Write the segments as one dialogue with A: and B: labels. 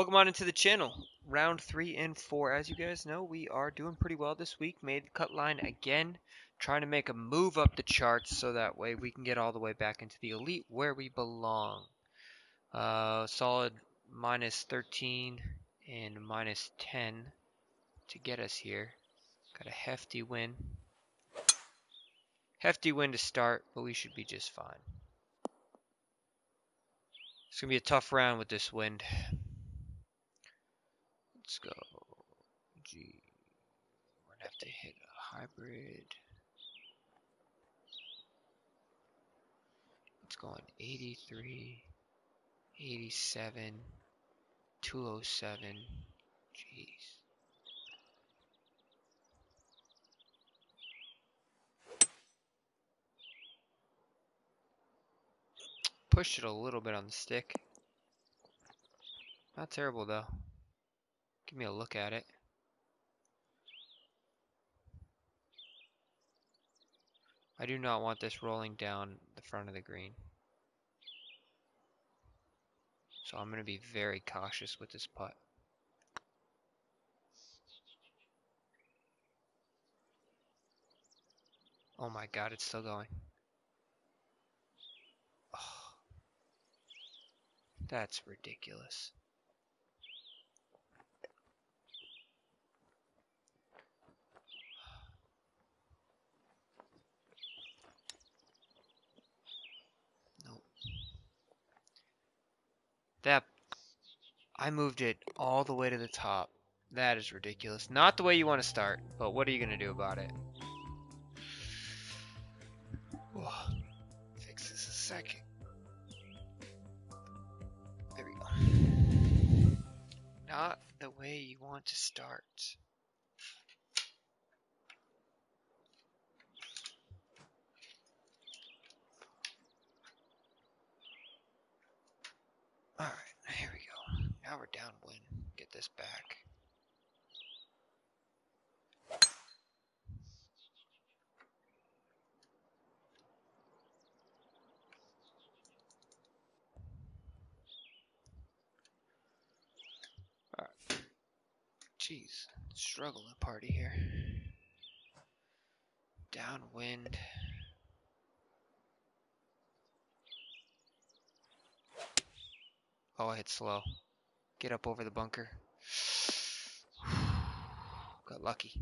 A: Welcome on into the channel. Round three and four. As you guys know, we are doing pretty well this week. Made the cut line again. Trying to make a move up the charts so that way we can get all the way back into the elite where we belong. Uh, solid minus 13 and minus 10 to get us here. Got a hefty win. Hefty win to start, but we should be just fine. It's going to be a tough round with this wind. Go. G. We're gonna have to hit a hybrid. It's going 83, 87, 207. Jeez. Pushed it a little bit on the stick. Not terrible though. Give me a look at it. I do not want this rolling down the front of the green. So I'm going to be very cautious with this putt. Oh my god, it's still going. Oh, that's ridiculous. That I moved it all the way to the top. That is ridiculous. Not the way you want to start, but what are you going to do about it? Fix this a second. There we go. Not the way you want to start. Alright, here we go. Now we're downwind. Get this back. Alright. Jeez, struggling party here. Downwind. Oh, I hit slow. Get up over the bunker. Got lucky.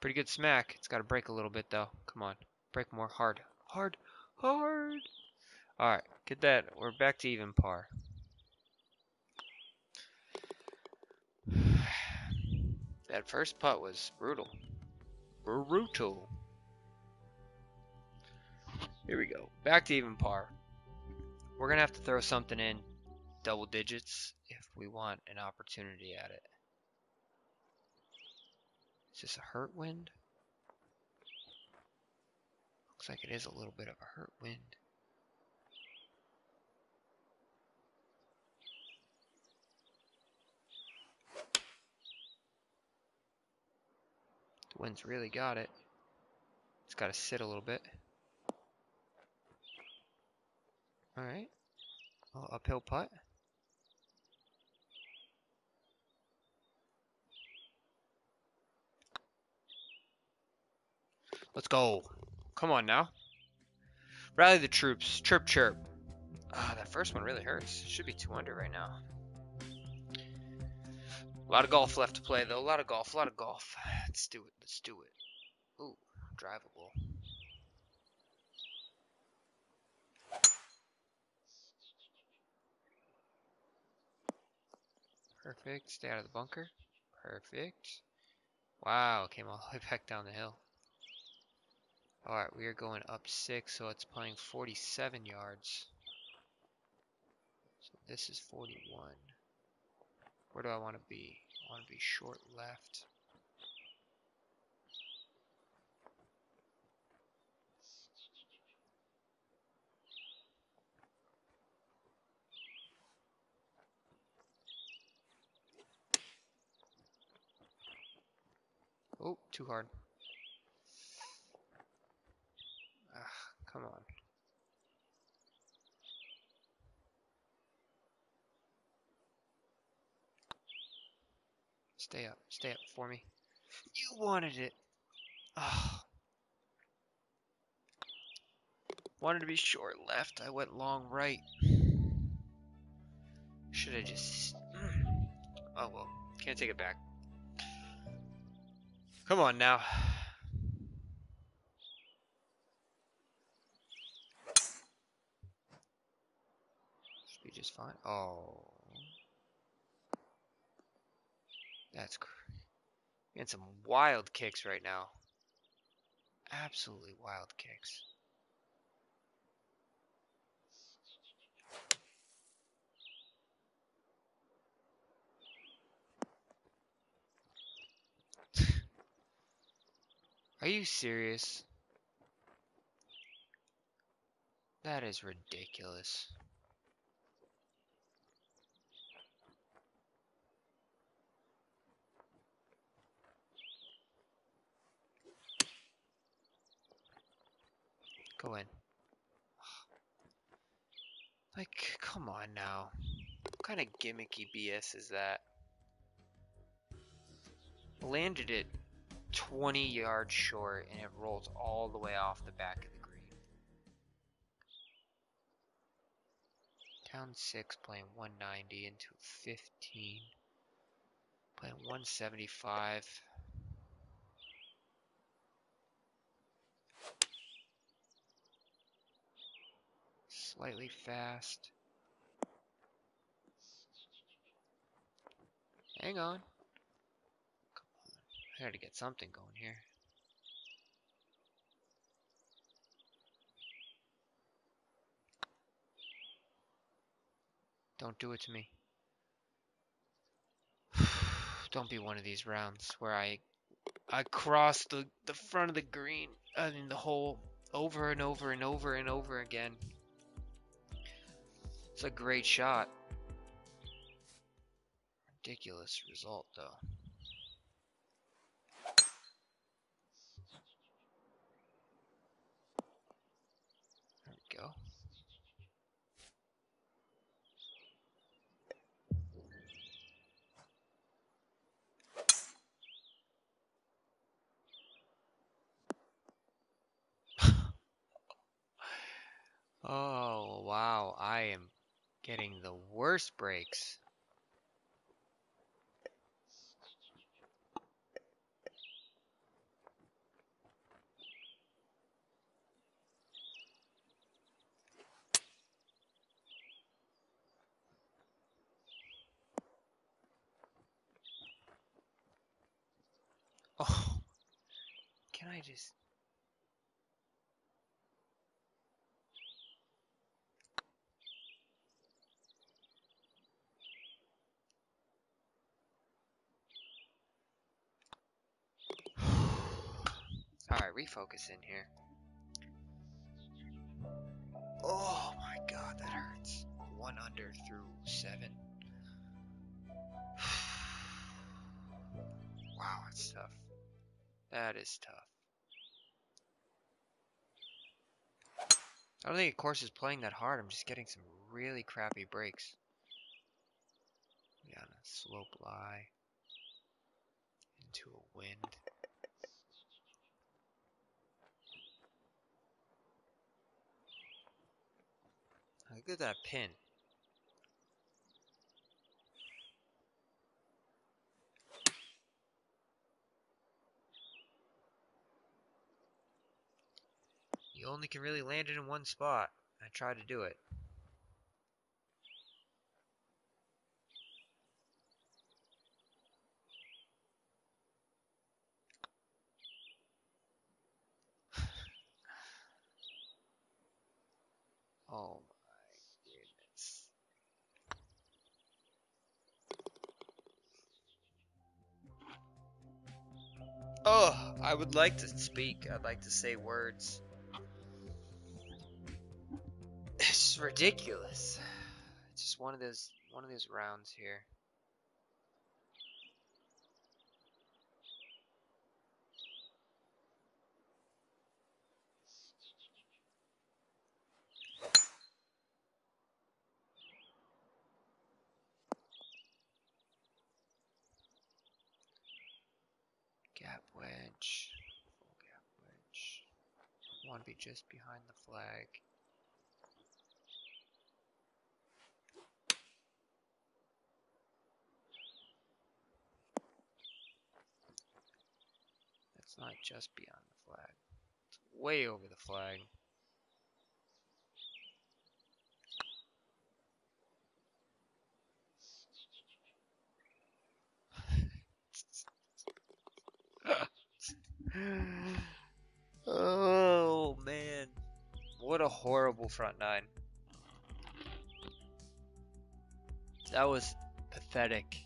A: Pretty good smack. It's got to break a little bit though. Come on. Break more. Hard. Hard. Hard. Alright. Get that. We're back to even par. That first putt was brutal. Brutal. Here we go. Back to even par. We're going to have to throw something in double digits if we want an opportunity at it. Is this a hurt wind? Looks like it is a little bit of a hurt wind. The wind's really got it. It's got to sit a little bit. Alright. Oh, uphill putt. Let's go. Come on now. Rally the troops. Chirp, chirp. Ah, that first one really hurts. Should be 2 under right now. A lot of golf left to play, though. A lot of golf, a lot of golf. Let's do it. Let's do it. Ooh, drivable. Perfect. Stay out of the bunker. Perfect. Wow, came all the way back down the hill. Alright, we are going up 6, so it's playing 47 yards. So this is 41. Where do I want to be? I want to be short left. Too hard. Ugh, come on. Stay up. Stay up for me. You wanted it. Ugh. Wanted to be short left. I went long right. Should I just... Hmm. Oh well. Can't take it back. Come on now. Should be just fine. Oh. That's cr getting some wild kicks right now. Absolutely wild kicks. Are you serious? That is ridiculous. Go in. Like, come on now. What kind of gimmicky BS is that? Landed it 20 yards short and it rolls all the way off the back of the green. Down 6 playing 190 into 15. Playing 175. Slightly fast. Hang on. I gotta get something going here. Don't do it to me. Don't be one of these rounds where I I cross the, the front of the green, I mean the hole, over and over and over and over again. It's a great shot. Ridiculous result though. go. oh, wow. I am getting the worst breaks. Oh, can I just... Alright, refocus in here. Oh my god, that hurts. One under through seven. wow, it's tough. That is tough. I don't think the course is playing that hard. I'm just getting some really crappy breaks. Yeah, on a slope lie into a wind. Look at that pin. You only can really land it in one spot. I tried to do it. oh my goodness. Oh, I would like to speak. I'd like to say words. It's ridiculous. It's just one of those one of those rounds here. Just behind the flag. That's not just beyond the flag. It's way over the flag. Horrible front nine. That was pathetic.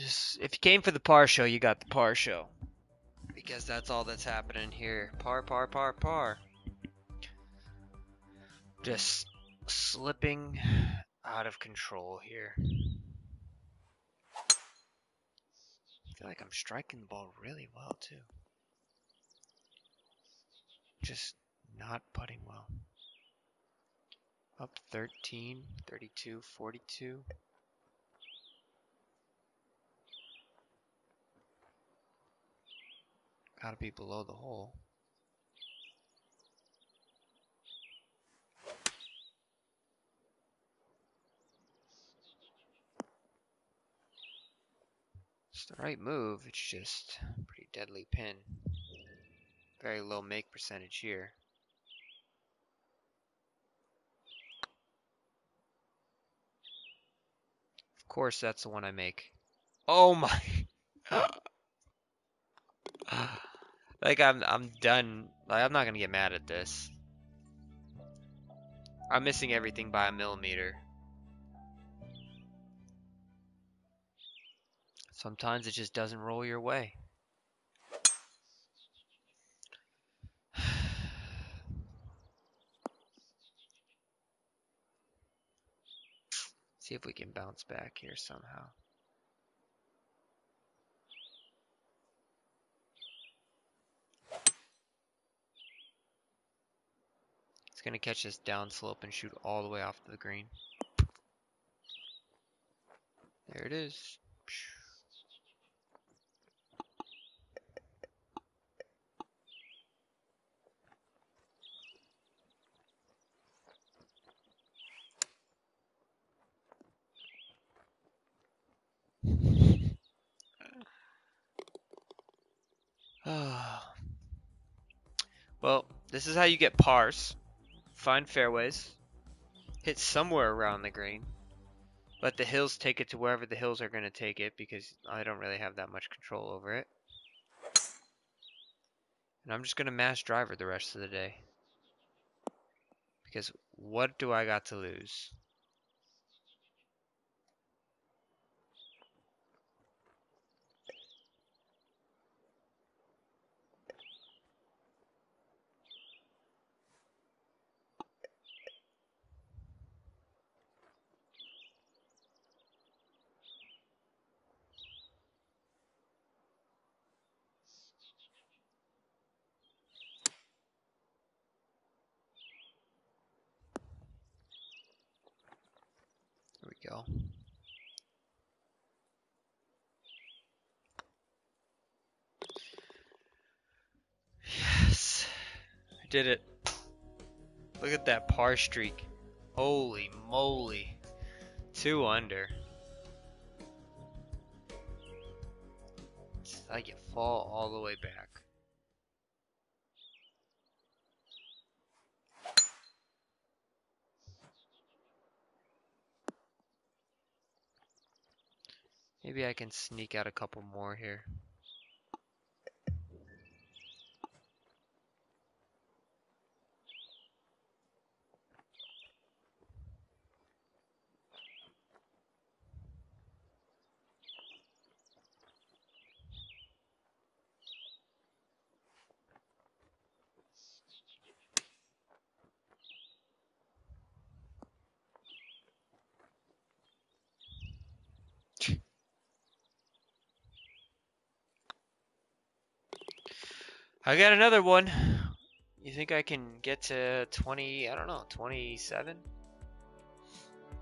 A: Just if you came for the par show, you got the par show. Because that's all that's happening here. Par, par, par, par. Just slipping out of control here. I feel like I'm striking the ball really well too. Just not putting well. Up 13, 32, 42. Gotta be below the hole. It's the right move, it's just a pretty deadly pin. Very low make percentage here. Of course, that's the one I make. Oh my! Ah. Like I'm, I'm done. Like I'm not gonna get mad at this. I'm missing everything by a millimeter. Sometimes it just doesn't roll your way. See if we can bounce back here somehow. It's going to catch this downslope and shoot all the way off to the green. There it is. well, this is how you get pars. Find fairways. Hit somewhere around the green. Let the hills take it to wherever the hills are going to take it because I don't really have that much control over it. And I'm just going to mash driver the rest of the day. Because what do I got to lose? Go. Yes, I did it. Look at that par streak. Holy moly. Two under. It's like fall all the way back. Maybe I can sneak out a couple more here. I got another one. You think I can get to 20, I don't know, 27?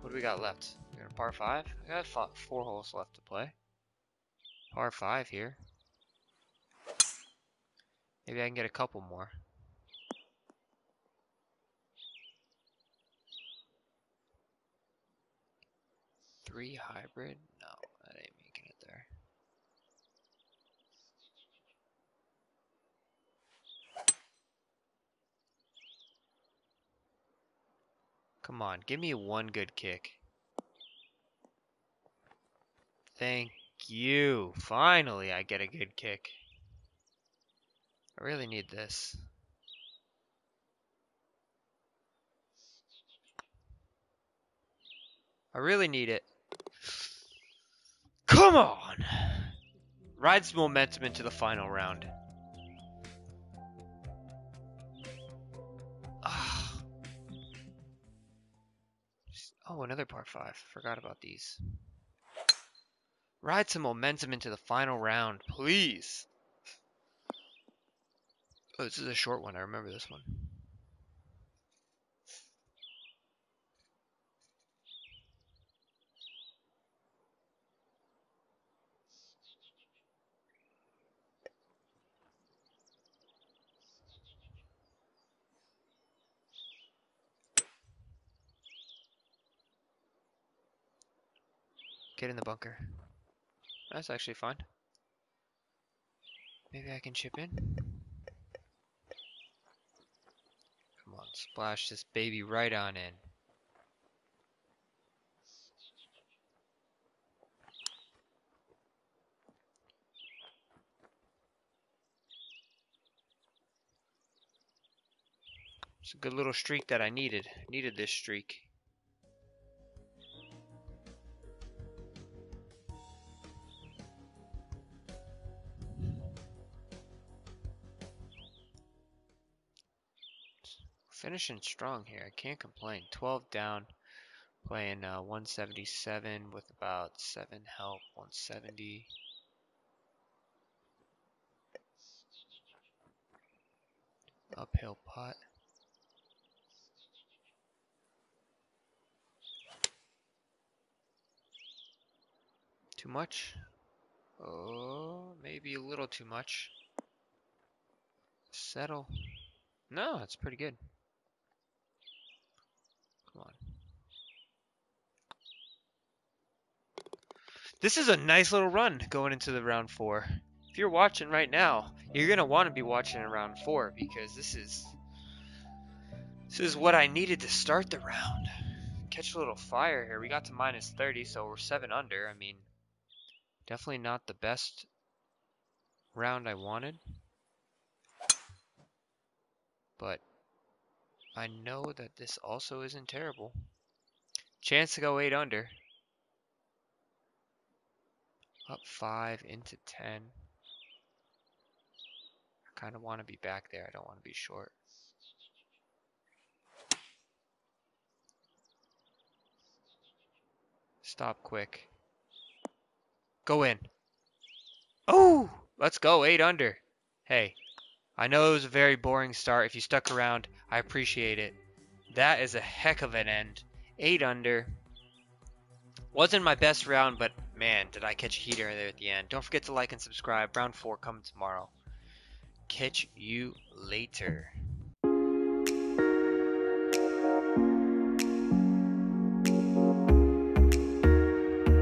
A: What do we got left? We got a par 5? I got four holes left to play. Par 5 here. Maybe I can get a couple more. Three hybrid? No, that ain't making it there. Come on, give me one good kick. Thank you. Finally, I get a good kick. I really need this. I really need it. Come on! Rides momentum into the final round. Oh, another par 5. Forgot about these. Ride some momentum into the final round, please. Oh, this is a short one. I remember this one. Get in the bunker. That's actually fine. Maybe I can chip in. Come on, splash this baby right on in. It's a good little streak that I needed. Needed this streak. Finishing strong here. I can't complain. 12 down, playing uh, 177 with about 7 help, 170. Uphill putt. Too much? Oh, maybe a little too much. Settle. No, it's pretty good. This is a nice little run going into the round four. If you're watching right now, you're gonna want to be watching in round four because this is this is what I needed to start the round. Catch a little fire here. We got to minus 30, so we're seven under. I mean, definitely not the best round I wanted, but I know that this also isn't terrible. Chance to go 8 under. Up 5 into 10. I kind of want to be back there. I don't want to be short. Stop quick. Go in. Oh! Let's go. 8 under. Hey, I know it was a very boring start. If you stuck around, I appreciate it. That is a heck of an end. 8 under. Wasn't my best round, but man, did I catch a heater there at the end. Don't forget to like and subscribe. Round 4 coming tomorrow. Catch you later.